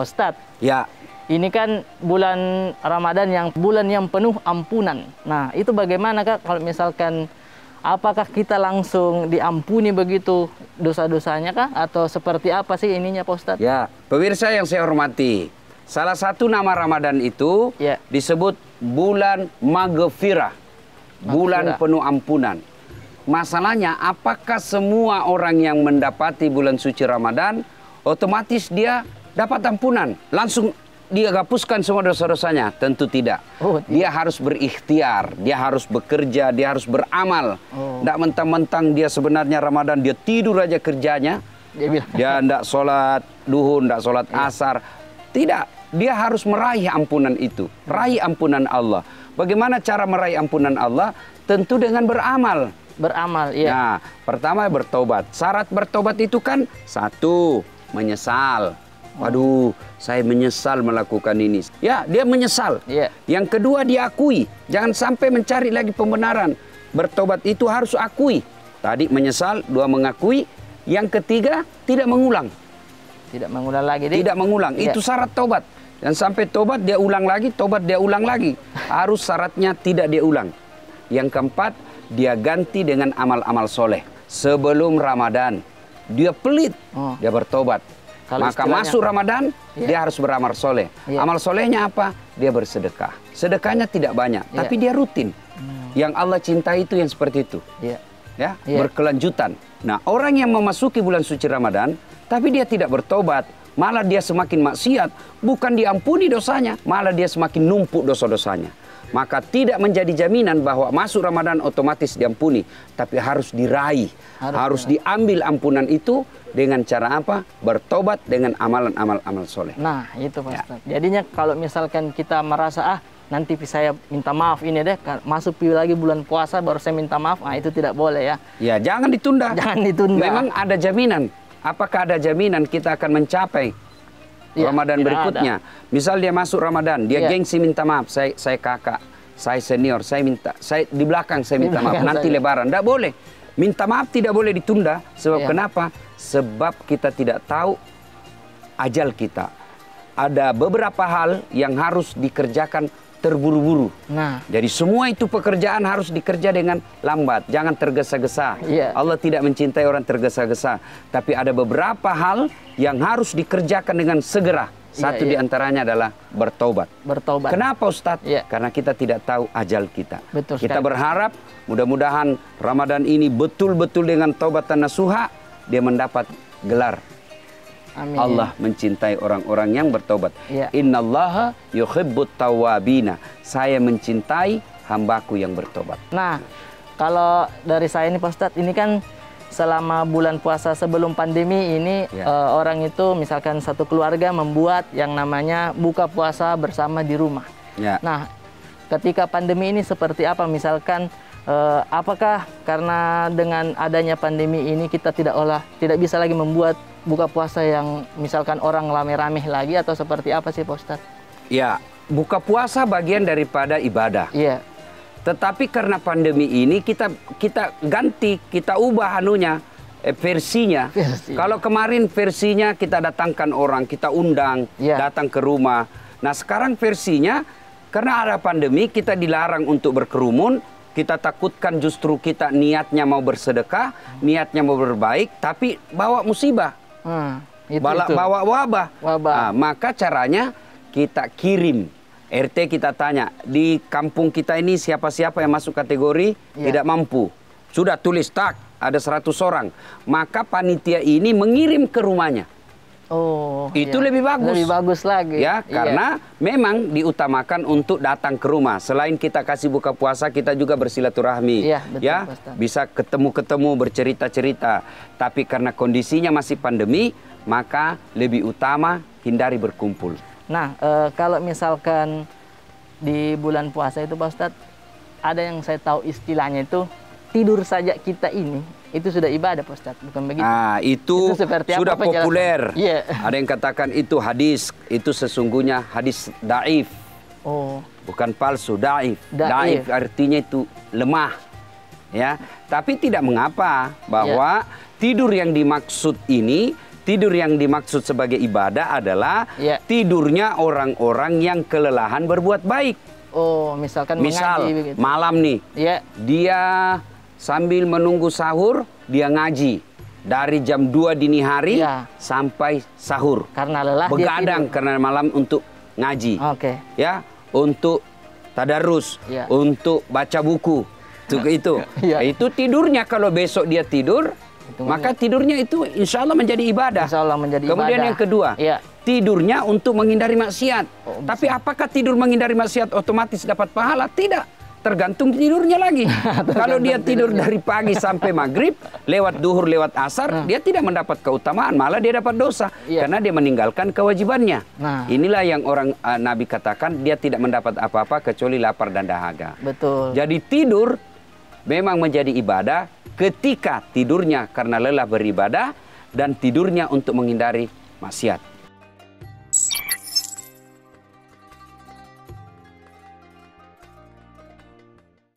Ustadz, Ya, ini kan bulan Ramadan yang bulan yang penuh ampunan. Nah, itu bagaimana Kak kalau misalkan apakah kita langsung diampuni begitu dosa-dosanya kah atau seperti apa sih ininya Pak Ustadz? ya. Pemirsa yang saya hormati, salah satu nama Ramadan itu Ya. disebut bulan Maghfirah. Bulan penuh ampunan. Masalahnya, apakah semua orang yang mendapati bulan suci Ramadan otomatis dia dapat ampunan? Langsung dia hapuskan semua dosa-dosanya? Tentu tidak. Oh, tidak. Dia harus berikhtiar, dia harus bekerja, dia harus beramal. Oh. Tidak mentang-mentang dia sebenarnya Ramadan dia tidur aja kerjanya. Dia bilang. Dia tidak sholat duhur, tidak sholat asar. Tidak, dia harus meraih ampunan itu. Raih ampunan Allah. Bagaimana cara meraih ampunan Allah? Tentu dengan beramal. Beramal, iya. Nah, pertama bertobat. Syarat bertobat itu kan satu, menyesal. Waduh, saya menyesal melakukan ini. Ya, dia menyesal. Iya. Yang kedua diakui. Jangan sampai mencari lagi pembenaran. Bertobat itu harus akui. Tadi menyesal, dua mengakui. Yang ketiga tidak mengulang. Tidak mengulang lagi. Dik. Tidak mengulang. Iya. Itu syarat tobat. Dan sampai tobat dia ulang lagi, tobat dia ulang lagi. Harus syaratnya tidak dia ulang. Yang keempat, dia ganti dengan amal-amal soleh. Sebelum Ramadan, dia pelit, Oh. dia bertobat. Kalau Maka masuk Ramadan, Iya. dia harus beramal soleh. Iya. Amal solehnya apa? Dia bersedekah. Sedekahnya tidak banyak, Iya. tapi dia rutin. Yang Allah cintai itu yang seperti itu Iya. ya Iya. berkelanjutan. Nah orang yang memasuki bulan suci Ramadan tapi dia tidak bertobat malah dia semakin maksiat bukan diampuni dosanya malah dia semakin numpuk dosa-dosanya maka tidak menjadi jaminan bahwa masuk Ramadan otomatis diampuni tapi harus diraih Harus harus, diambil ampunan itu dengan cara apa bertobat dengan amalan-amal amal soleh Nah, itu Pak Ya. Jadinya kalau misalkan kita merasa ah nanti saya minta maaf ini deh masuk lagi bulan puasa baru saya minta maaf, ah itu tidak boleh ya. ya jangan ditunda Jangan ditunda. memang ada jaminan apakah ada jaminan kita akan mencapai Iya, Ramadan berikutnya. Misal dia masuk Ramadan, dia Iya. gengsi minta maaf, saya saya kakak, saya senior, saya minta saya di belakang saya minta maaf. belakang Nanti lebaran, tidak boleh. Minta maaf tidak boleh ditunda. Sebab Iya. kenapa? Sebab kita tidak tahu ajal kita. Ada beberapa hal yang harus dikerjakan terburu-buru. Nah, Jadi semua itu pekerjaan harus dikerja dengan lambat, jangan tergesa-gesa. Iya. Allah tidak mencintai orang tergesa-gesa, tapi ada beberapa hal yang harus dikerjakan dengan segera. Satu Iya, iya. di antaranya adalah bertobat. bertobat. Kenapa Ustadz? Iya. Karena kita tidak tahu ajal kita. Betul kita sekali. berharap mudah-mudahan Ramadan ini betul-betul dengan taubat dan nasuha dia mendapat gelar Amin. Allah mencintai orang-orang yang bertobat. Iya. Innallaha yuhibbut tawabina. Saya mencintai hambaku yang bertobat. Nah, kalau dari saya ini Pak Ustadz, ini kan selama bulan puasa sebelum pandemi ini Ya. eh, orang itu misalkan satu keluarga membuat yang namanya buka puasa bersama di rumah. Ya. Nah, ketika pandemi ini seperti apa? Misalkan eh, apakah karena dengan adanya pandemi ini kita tidak olah tidak bisa lagi membuat buka puasa yang misalkan orang rame-rame lagi atau seperti apa sih Pak Ustadz? Ya, buka puasa bagian daripada ibadah. Iya. Tetapi karena pandemi ini kita kita ganti, kita ubah anunya eh, versinya. Versi. Kalau kemarin versinya kita datangkan orang, kita undang, Iya. datang ke rumah. Nah, sekarang versinya karena ada pandemi kita dilarang untuk berkerumun, kita takutkan justru kita niatnya mau bersedekah, niatnya mau berbaik, tapi bawa musibah. Hmm, itu, Bala- itu. bawa wabah. Wabah. Ah, maka caranya kita kirim. RT kita tanya, di kampung kita ini siapa-siapa yang masuk kategori Iya. tidak mampu. Sudah tulis tak, ada 100 orang. Maka panitia ini mengirim ke rumahnya. Oh, Itu iya. lebih bagus. Lebih bagus lagi. Ya, Iya. karena memang diutamakan untuk datang ke rumah. Selain kita kasih buka puasa, kita juga bersilaturahmi. Iya, betul, ya, Pak Ustaz. bisa ketemu-ketemu, bercerita-cerita. Tapi karena kondisinya masih pandemi, maka lebih utama hindari berkumpul. Nah, eh, kalau misalkan di bulan puasa itu Pak Ustadz, ada yang saya tahu istilahnya itu tidur saja kita ini itu sudah ibadah Pak Ustadz, bukan begitu? Nah, itu, Itu seperti apa sudah penjelasan? populer. Iya. Ada yang katakan itu hadis, itu sesungguhnya hadis daif, Oh, bukan palsu, daif. Daif. artinya itu lemah. Ya, tapi tidak mengapa bahwa Iya. tidur yang dimaksud ini tidur yang dimaksud sebagai ibadah adalah Ya. tidurnya orang-orang yang kelelahan berbuat baik. Oh, misalkan Misal mengaji begitu. malam nih, Ya. dia sambil menunggu sahur, dia ngaji dari jam 2 dini hari Ya. sampai sahur. Karena lelah dia Begadang karena malam untuk ngaji. Oke. Ya, untuk tadarus, Ya. untuk baca buku. Itu itu. Ya. Itu tidurnya kalau besok dia tidur, maka tidurnya itu insya Allah menjadi ibadah. Insya Allah menjadi Kemudian ibadah. yang kedua, Ya. tidurnya untuk menghindari maksiat. Oh, Tapi apakah tidur menghindari maksiat otomatis dapat pahala? Tidak. Tergantung tidurnya lagi. Kalau dia tidur dari pagi sampai maghrib, lewat duhur, lewat asar, dia tidak mendapat keutamaan, malah dia dapat dosa. Iya. Karena dia meninggalkan kewajibannya. Nah. Inilah yang orang uh, Nabi katakan, dia tidak mendapat apa-apa kecuali lapar dan dahaga. Betul. Jadi tidur memang menjadi ibadah ketika tidurnya karena lelah beribadah dan tidurnya untuk menghindari maksiat.